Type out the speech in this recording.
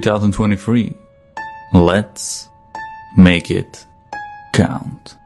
2023. Let's make it count.